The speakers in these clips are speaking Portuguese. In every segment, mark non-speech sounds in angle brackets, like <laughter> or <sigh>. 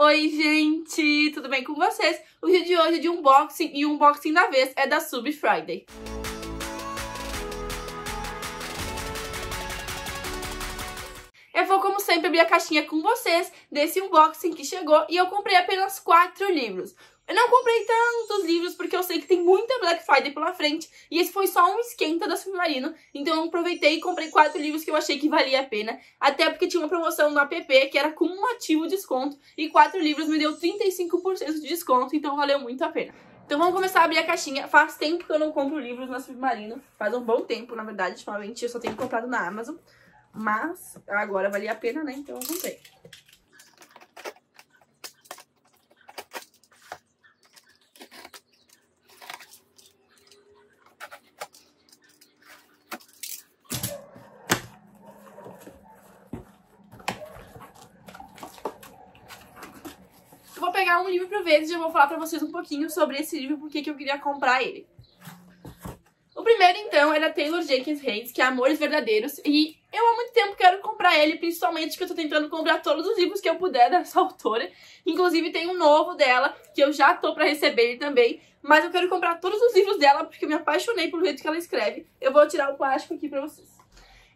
Oi, gente! Tudo bem com vocês? O vídeo de hoje é de unboxing e o unboxing da vez é da Sub Friday. Eu vou, como sempre, abrir a caixinha com vocês desse unboxing que chegou e eu comprei apenas quatro livros. Eu não comprei tantos livros porque eu sei que tem muita Black Friday pela frente e esse foi só um esquenta da Submarino, então eu aproveitei e comprei quatro livros que eu achei que valia a pena, até porque tinha uma promoção no app que era cumulativo desconto e quatro livros me deu 35% de desconto, então valeu muito a pena. Então vamos começar a abrir a caixinha. Faz tempo que eu não compro livros na Submarino, faz um bom tempo, na verdade, ultimamente eu só tenho comprado na Amazon, mas agora valia a pena, né, então eu comprei. Pegar um livro por vez e já vou falar pra vocês um pouquinho sobre esse livro, porque que eu queria comprar ele. O primeiro, então, era Taylor Jenkins Reid, que é Amores Verdadeiros, e eu há muito tempo quero comprar ele, principalmente porque eu tô tentando comprar todos os livros que eu puder <laughs> dessa autora. Inclusive tem um novo dela, que eu já tô pra receber também, mas eu quero comprar todos os livros dela, porque eu me apaixonei pelo jeito que ela escreve. Eu vou tirar o plástico aqui pra vocês.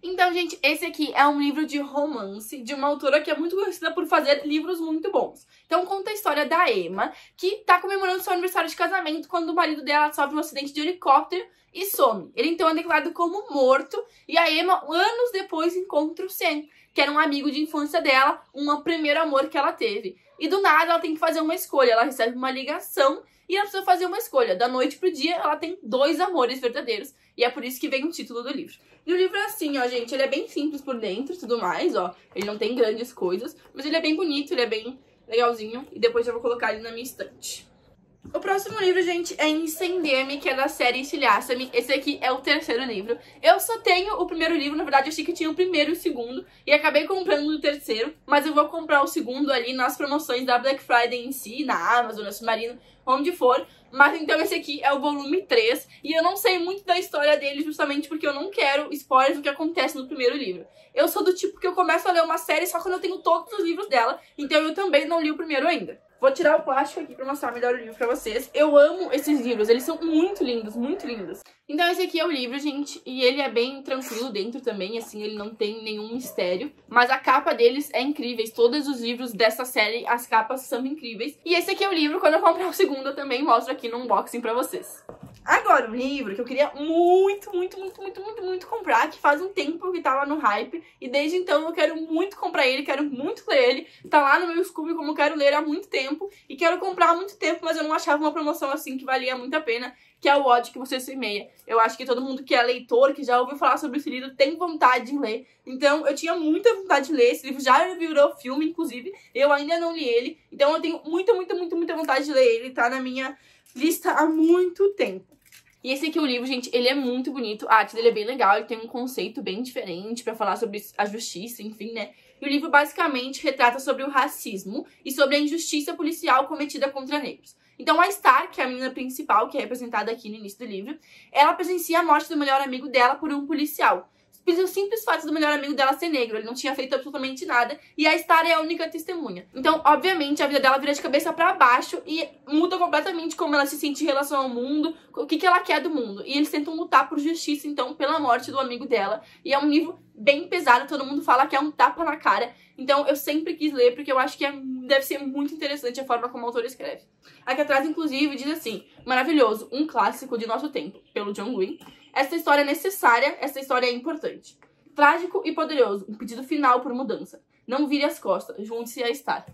Então, gente, esse aqui é um livro de romance de uma autora que é muito conhecida por fazer livros muito bons. Então, conta a história da Emma, que tá comemorando seu aniversário de casamento quando o marido dela sofre um acidente de helicóptero e some. Ele então é declarado como morto e a Emma, anos depois, encontra o Sam, que era um amigo de infância dela, um primeiro amor que ela teve. E do nada ela tem que fazer uma escolha, ela recebe uma ligação e ela precisa fazer uma escolha. Da noite pro dia, ela tem dois amores verdadeiros. E é por isso que vem o título do livro. E o livro é assim, ó, gente. Ele é bem simples por dentro e tudo mais, ó. Ele não tem grandes coisas. Mas ele é bem bonito, ele é bem legalzinho. E depois eu vou colocar ele na minha estante. O próximo livro, gente, é Incendeme, que é da série Estilhaça-me. Esse aqui é o terceiro livro. Eu só tenho o primeiro livro, na verdade eu achei que tinha o primeiro e o segundo. E acabei comprando o terceiro, mas eu vou comprar o segundo ali nas promoções da Black Friday em si, na Amazon, na Submarino, onde for. Mas então esse aqui é o volume 3. E eu não sei muito da história dele justamente porque eu não quero spoilers do que acontece no primeiro livro. Eu sou do tipo que eu começo a ler uma série só quando eu tenho todos os livros dela. Então eu também não li o primeiro ainda. Vou tirar o plástico aqui pra mostrar melhor o livro pra vocês. Eu amo esses livros, eles são muito lindos, muito lindos. Então esse aqui é o livro, gente, e ele é bem tranquilo dentro também, assim, ele não tem nenhum mistério. Mas a capa deles é incrível, todos os livros dessa série, as capas são incríveis. E esse aqui é o livro, quando eu comprar o <laughs> segundo eu também mostro aqui no unboxing pra vocês. Agora, um livro que eu queria muito, muito, muito, comprar, que faz um tempo que tava no hype, e desde então eu quero muito comprar ele, quero muito ler ele, tá lá no meu Scooby como eu quero ler há muito tempo, e quero comprar há muito tempo, mas eu não achava uma promoção assim que valia muito a pena, que é o Odd que você semeia. Eu acho que todo mundo que é leitor, que já ouviu falar sobre esse livro, tem vontade de ler. Então, eu tinha muita vontade de ler. Esse livro já virou filme, inclusive. Eu ainda não li ele. Então, eu tenho muita, muita, muita, muita vontade de ler ele. Tá na minha lista há muito tempo. E esse aqui, o livro, gente, ele é muito bonito. A arte dele é bem legal, ele tem um conceito bem diferente para falar sobre a justiça, enfim, né? E o livro basicamente retrata sobre o racismo e sobre a injustiça policial cometida contra negros. Então a Star, que é a menina principal, que é representada aqui no início do livro, ela presencia a morte do melhor amigo dela por um policial pelo simples fato do melhor amigo dela ser negro. Ele não tinha feito absolutamente nada. E a Star é a única testemunha. Então, obviamente, a vida dela vira de cabeça para baixo e muda completamente como ela se sente em relação ao mundo, o que, que ela quer do mundo. E eles tentam lutar por justiça, então, pela morte do amigo dela. E é um livro bem pesado, todo mundo fala que é um tapa na cara. Então, eu sempre quis ler, porque eu acho que é, deve ser muito interessante a forma como o autor escreve. Aqui atrás, inclusive, diz assim: maravilhoso, um clássico de nosso tempo, pelo John Green. Essa história é necessária, essa história é importante. Trágico e poderoso, um pedido final por mudança. Não vire as costas, junte-se a estar.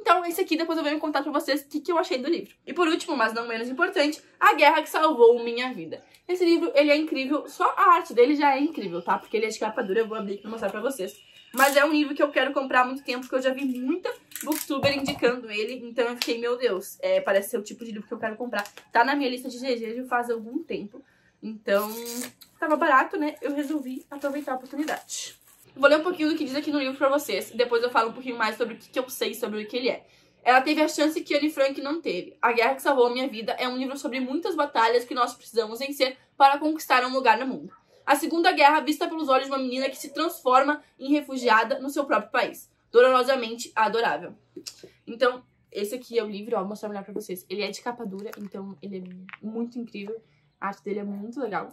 Então, esse aqui depois eu venho contar pra vocês o que, que eu achei do livro. E por último, mas não menos importante, A Guerra que Salvou Minha Vida. Esse livro, ele é incrível, só a arte dele já é incrível, tá? Porque ele é de capa dura, eu vou abrir aqui pra mostrar pra vocês. Mas é um livro que eu quero comprar há muito tempo, porque eu já vi muita booktuber indicando ele. Então eu fiquei, meu Deus, é, parece ser o tipo de livro que eu quero comprar. Tá na minha lista de desejo faz algum tempo. Então, tava barato, né? Eu resolvi aproveitar a oportunidade. Vou ler um pouquinho do que diz aqui no livro pra vocês. Depois eu falo um pouquinho mais sobre o que, eu sei sobre o que ele é. Ela teve a chance que Anne Frank não teve. A Guerra que Salvou a Minha Vida é um livro sobre muitas batalhas que nós precisamos vencer para conquistar um lugar no mundo. A Segunda Guerra vista pelos olhos de uma menina que se transforma em refugiada no seu próprio país. dolorosamente adorável. Então, esse aqui é o livro, ó, vou mostrar melhor pra vocês. Ele é de capa dura, então ele é muito incrível. A arte dele é muito legal.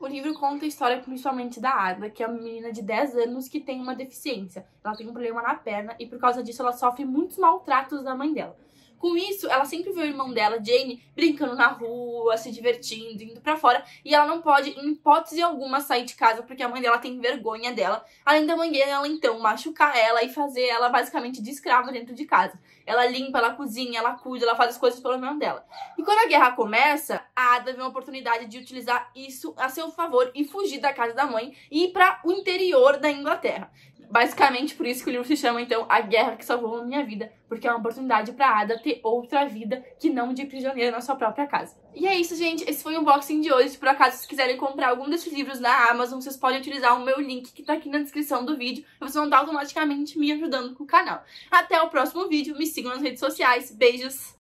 O livro conta a história principalmente da Ada, que é uma menina de 10 anos que tem uma deficiência. Ela tem um problema na perna e por causa disso ela sofre muitos maltratos da mãe dela. Com isso, ela sempre vê o irmão dela, Jane, brincando na rua, se divertindo, indo para fora, e ela não pode, em hipótese alguma, sair de casa porque a mãe dela tem vergonha dela. Além da mãe dela, então, machucar ela e fazer ela basicamente de escrava dentro de casa. Ela limpa, ela cozinha, ela cuida, ela faz as coisas pelo irmão dela. E quando a guerra começa, a Ada vê uma oportunidade de utilizar isso a seu favor e fugir da casa da mãe e ir para o interior da Inglaterra. Basicamente, por isso que o livro se chama, então, A Guerra que Salvou a Minha Vida, porque é uma oportunidade pra Ada ter outra vida que não de prisioneira na sua própria casa. E é isso, gente. Esse foi o unboxing de hoje. Se por acaso vocês quiserem comprar algum desses livros na Amazon, vocês podem utilizar o meu link que tá aqui na descrição do vídeo vocês vão estar automaticamente me ajudando com o canal. Até o próximo vídeo. Me sigam nas redes sociais. Beijos!